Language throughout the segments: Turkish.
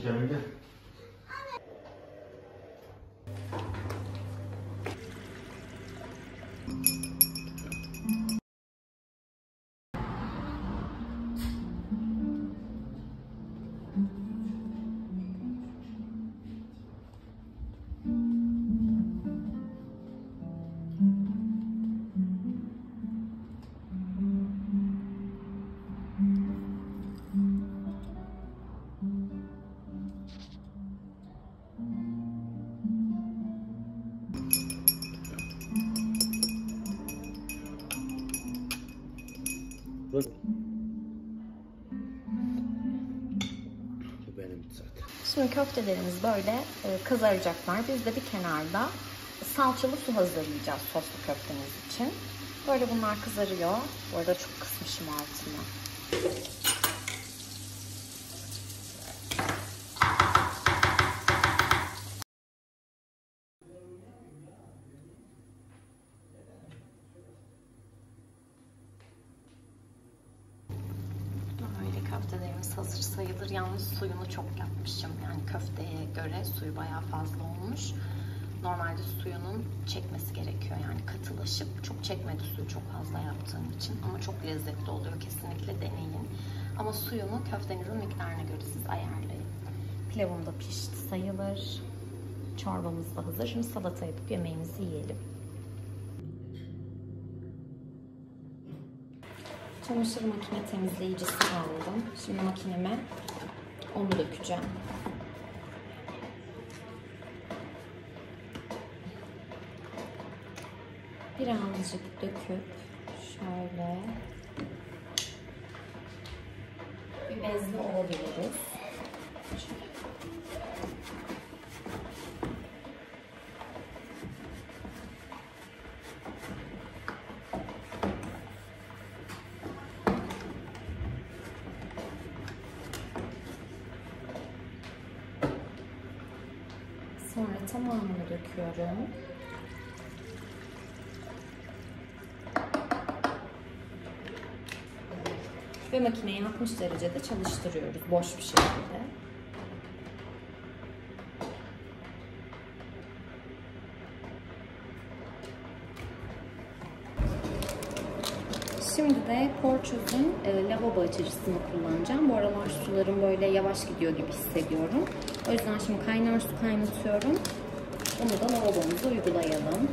şekerim gel. Dur. Bu benim zaten. Şimdi köftelerimiz böyle e, kızaracaklar. Biz de bir kenarda salçalı su hazırlayacağız soslu köftemiz için. Böyle bunlar kızarıyor. Bu arada çok kısmışım altına. Köftelerimiz hazır sayılır. Yalnız suyunu çok yapmışım. Yani köfteye göre suyu bayağı fazla olmuş. Normalde suyunun çekmesi gerekiyor. Yani katılaşıp çok çekmedi suyu çok fazla yaptığım için. Ama çok lezzetli oluyor. Kesinlikle deneyin. Ama suyunu köftenizin miktarına göre siz ayarlayın. Pilavım da pişti sayılır. Çorbamız da hazır. Şimdi salata yapıp yemeğimizi yiyelim. Çamaşır makine temizleyicisi aldım. Şimdi makineme onu dökeceğim. Birazcık döküp şöyle bir bezle olabiliriz. Sonra tamamını döküyorum. Ve makineyi 60 derecede çalıştırıyoruz boş bir şekilde. Şimdi de Porçöz'ün e, lavabo açıcısını kullanacağım. Bu aralar sularım böyle yavaş gidiyor gibi hissediyorum. O yüzden şimdi kaynar su kaynatıyorum. Onu da lavabomuza uygulayalım.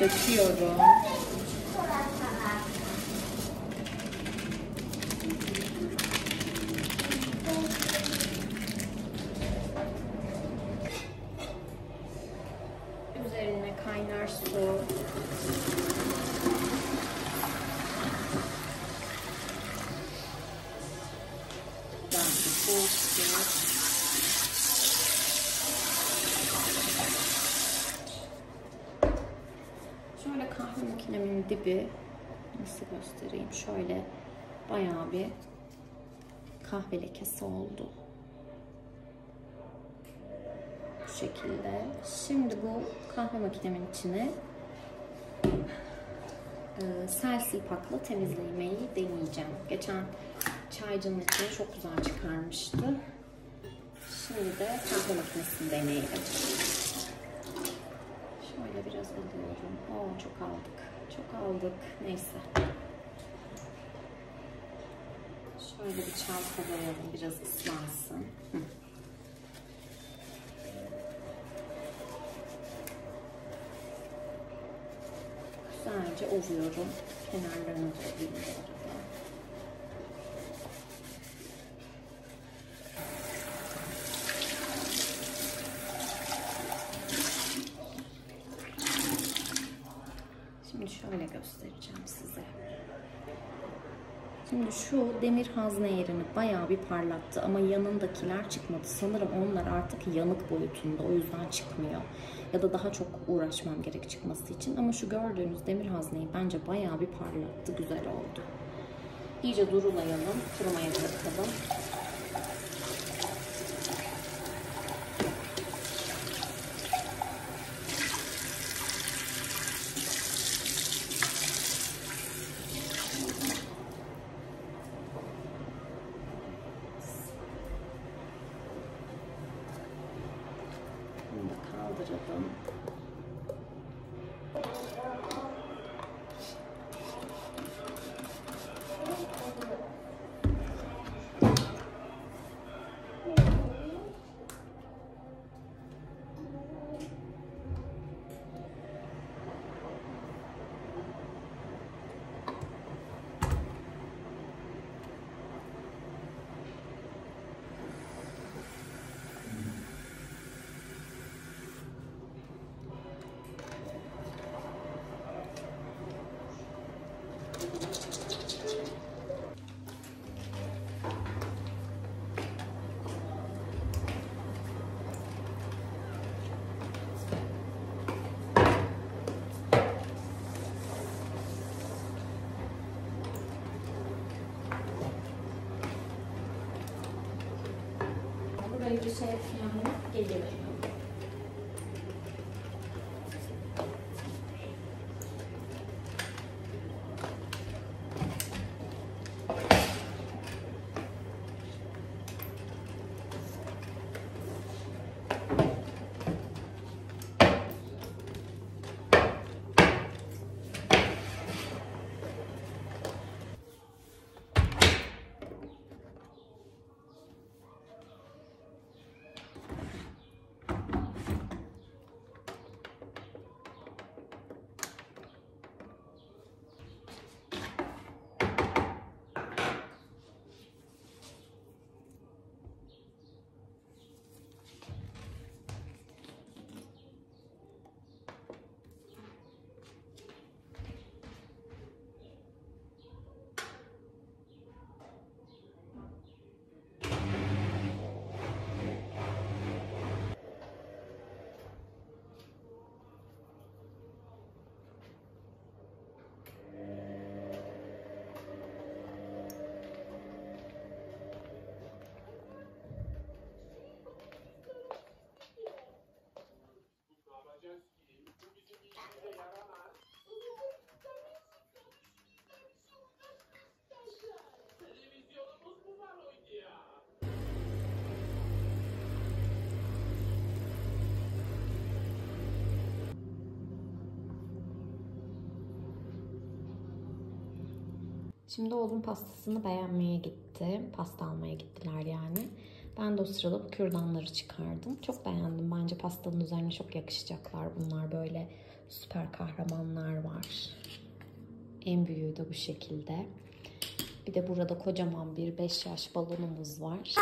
Döküyorum. Şöyle kahve makinemin dibi nasıl göstereyim? Şöyle bayağı bir kahve lekesi oldu. Bu şekilde. Şimdi bu kahve makinemin içine e, sel silpakla temizlemeyi deneyeceğim. Geçen çaycının içine çok güzel çıkarmıştı. Şimdi de kahve makinesini deneyelim. Şöyle biraz alıyorum. Oo, çok aldık. Çok aldık. Neyse. Şöyle bir çalkalayalım. Biraz ıslansın. Hı. Güzelce ovuyorum. Kenarlarını da ovayım bu arada. Şimdi şöyle göstereceğim size. Şimdi şu demir hazne yerini bayağı bir parlattı ama yanındakiler çıkmadı. Sanırım onlar artık yanık boyutunda o yüzden çıkmıyor. Ya da daha çok uğraşmam gerek çıkması için. Ama şu gördüğünüz demir hazneyi bence bayağı bir parlattı. Güzel oldu. İyice durulayalım. Kurumaya bırakalım. Burayı bir şey yapayım. Geliyorum. Şimdi oğlum pastasını beğenmeye gitti. Pasta almaya gittiler yani. Ben de o sırada bu kürdanları çıkardım. Çok beğendim. Bence pastanın üzerine çok yakışacaklar. Bunlar böyle süper kahramanlar var. En büyüğü de bu şekilde. Bir de burada kocaman bir 5 yaş balonumuz var.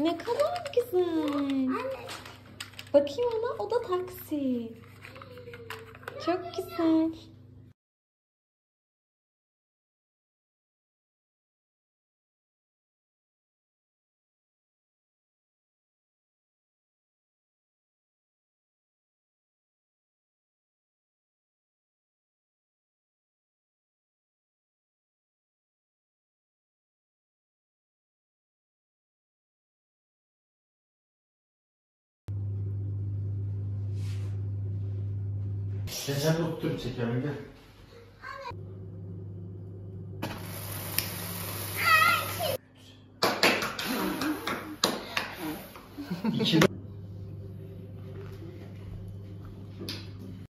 Ne kadar güzel. Bakayım ona. O da taksi. Çok güzel. Geçen de oturup çekelim gel.